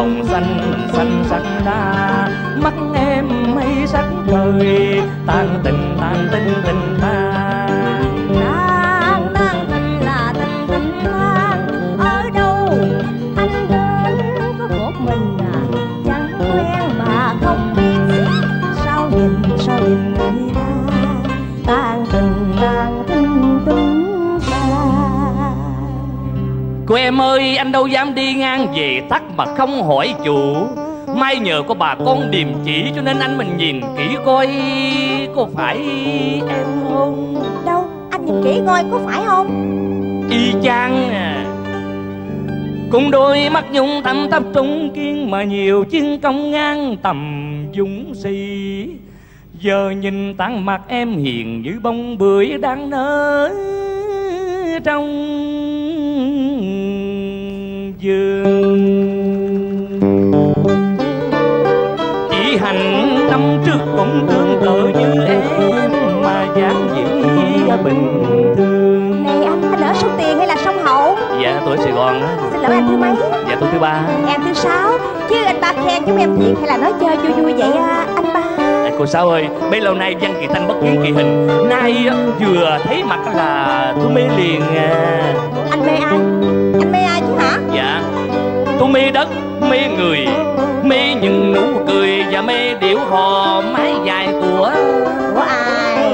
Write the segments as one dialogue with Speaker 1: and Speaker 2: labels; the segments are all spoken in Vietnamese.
Speaker 1: đồng xanh xanh sắc đa. Mắt em mây sắc trời tan tình tan tình tình ta. Cô em ơi anh đâu dám đi ngang về tắt mà không hỏi chủ. May nhờ có bà con điềm chỉ cho nên anh mình nhìn kỹ coi có phải em không?
Speaker 2: Đâu anh nhìn kỹ coi có phải không?
Speaker 1: Y chang à. Cùng đôi mắt nhung thầm tập trung kiên Mà nhiều chiến công ngang tầm dũng sĩ. Giờ nhìn tán mặt em hiền như bông bưởi đang nở trong vườn Chỉ hành năm trước cũng tương tự như em Mà dáng dĩ bình thường.
Speaker 2: Này anh anh ở sông tiền hay là sông hậu?
Speaker 1: Dạ tôi ở Sài Gòn á.
Speaker 2: Xin lỗi anh thứ mấy?
Speaker 1: Dạ tôi thứ ba.
Speaker 2: Em thứ sáu. Chứ anh ba khen chúng em thiệt hay là nói chơi vui vui vậy à, anh ba?
Speaker 1: Cô Sáu ơi Bấy lâu nay văn kỳ thanh bất kiến kỳ hình. Nay vừa thấy mặt là tôi mê liền à.
Speaker 2: Anh mê ai
Speaker 1: Tôi mê đất Mê người Mê những nụ cười Và mê điệu hò mái dài của
Speaker 2: của ai?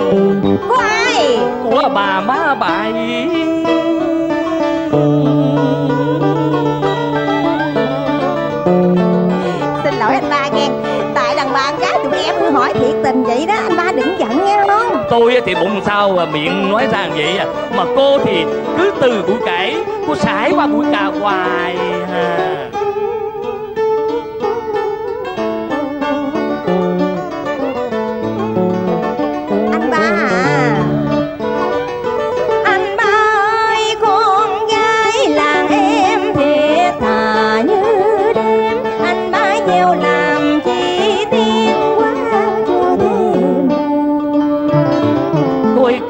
Speaker 2: Của ai?
Speaker 1: Của bà má bài.
Speaker 2: Xin lỗi anh ba nghe tại đàn bà con gái tụi em cứ hỏi thiệt tình vậy đó anh ba
Speaker 1: Tôi thì bụng sao miệng nói rằng vậy à Mà cô thì cứ từ buổi cãi Cô sải qua buổi cà hoài à.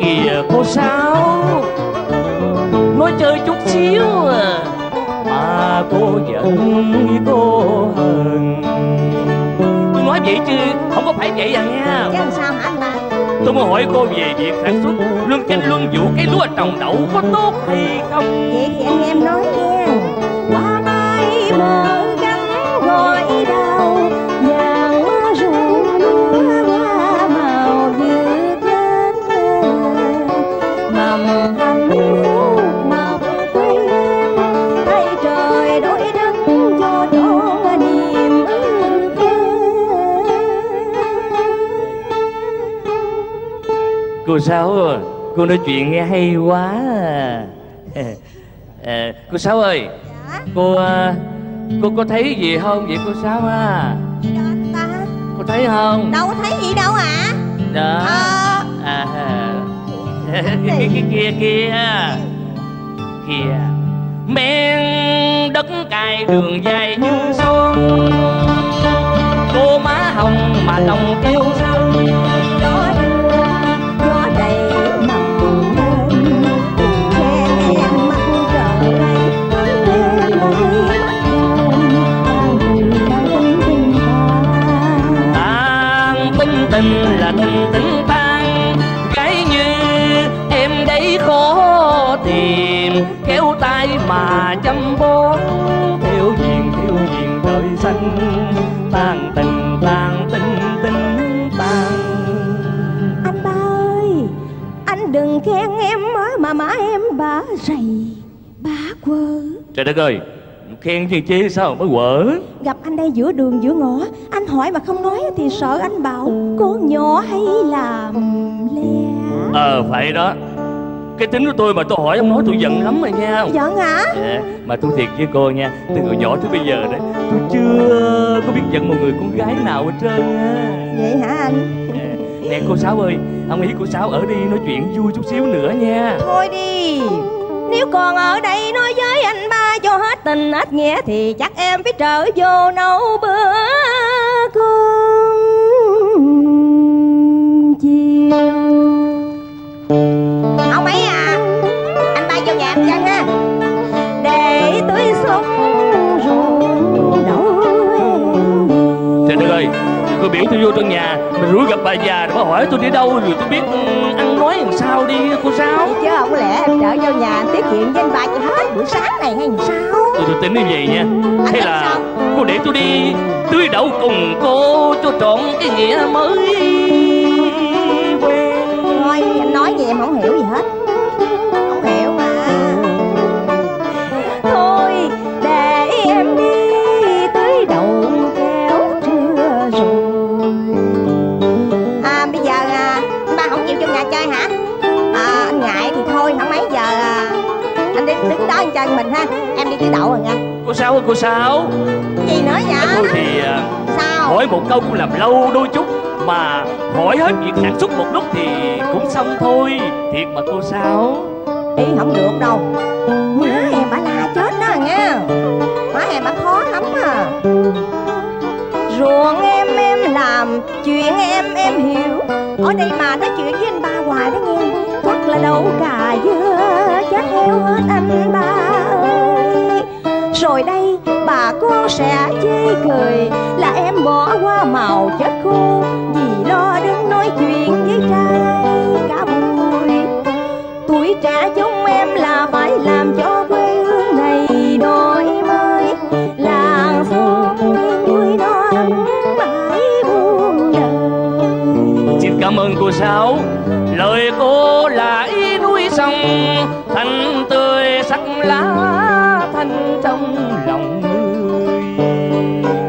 Speaker 1: Kìa cô Sáu Nói chơi chút xíu à. Mà cô giận cô hờn. Tôi nói vậy chứ không có phải vậy à nha.
Speaker 2: Chứ làm sao hả anh ba
Speaker 1: Tôi muốn hỏi cô về việc sản xuất Luân canh luân vụ cái lúa trồng đậu có tốt hay không?
Speaker 2: Vậy thì anh em nói nghe
Speaker 1: Cô Sáu à, Cô nói chuyện nghe hay quá à. à, Cô Sáu ơi
Speaker 2: dạ?
Speaker 1: Cô à, Cô có thấy gì không vậy cô Sáu à?
Speaker 2: Gì đó anh ta.
Speaker 1: Cô thấy không?
Speaker 2: Đâu có thấy gì đâu ạ.
Speaker 1: Đó
Speaker 2: Ờ.
Speaker 1: à, cái, cái, cái kia kia. Kìa. Men đất cài đường dài như son Cô má hồng mà lòng kêu sao mà chăm bón Theo duyên theo duyên đời xanh Tan tình tan tình tình tan
Speaker 2: anh ba ơi anh đừng khen em má mà má em bả rầy bả quơ
Speaker 1: Trời đất ơi Khen chứ chế sao mới quở?
Speaker 2: Gặp anh đây giữa đường giữa ngõ anh hỏi mà không nói thì sợ anh bảo con nhỏ hay làm lè?
Speaker 1: Ờ phải đó Cái tính của tôi mà tôi hỏi ông nói tôi giận lắm rồi nha.
Speaker 2: Giận hả?
Speaker 1: Dạ, mà tôi thiệt với cô nha Từ hồi nhỏ tới bây giờ đấy Tôi chưa có biết giận một người con gái nào hết trơn á.
Speaker 2: Vậy hả anh?
Speaker 1: Dạ. Nè cô Sáu ơi Ông ý cô Sáu ở đi nói chuyện vui chút xíu nữa nha.
Speaker 2: Thôi đi. Nếu còn ở đây nói với anh ba cho hết tình hết nghĩa thì chắc em phải trở vô nấu bữa cơm chiều
Speaker 1: già Bà hỏi tôi đi đâu Rồi tôi biết ừ, ăn nói làm sao đi cô Sáu
Speaker 2: chứ không lẽ em trở vô nhà tiết kiệm với anh ba chị hết buổi sáng này hay sao?
Speaker 1: Tôi, tôi tính như vậy nha. Hay
Speaker 2: tính
Speaker 1: là
Speaker 2: sao?
Speaker 1: cô để tôi đi Tưới đậu cùng cô Cho trọn cái nghĩa mới
Speaker 2: anh chơi mình ha. Em đi tưới đậu rồi nha.
Speaker 1: Cô Sáu ơi cô Sáu
Speaker 2: gì nữa vậy?
Speaker 1: Thì à,
Speaker 2: sao?
Speaker 1: hỏi một câu cũng làm lâu đôi chút Mà hỏi hết việc sản xuất một lúc thì cũng xong thôi. Thiệt mà cô Sáu
Speaker 2: đi không được đâu. Má em bà la chết đó nha. Má em bà khó lắm à. Ruộng em em làm chuyện em em hiểu. Ở đây mà nói chuyện với anh ba hoài đó nghe. Chắc là đâu cà dưa chết heo hết anh ba ơi. Rồi đây, bà con sẽ chê cười, là em bỏ qua màu chết khô, vì lo đứng nói chuyện với trai cả buổi. Tuổi trẻ chúng em là phải làm cho quê hương này đổi mới làng xóm vui non mãi buông đời.
Speaker 1: Xin cảm ơn cô Sáu Lời cô trong lòng người.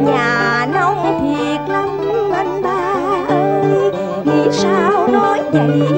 Speaker 2: Nhà nông thiệt lắm anh ba ơi nghĩ sao nói vậy?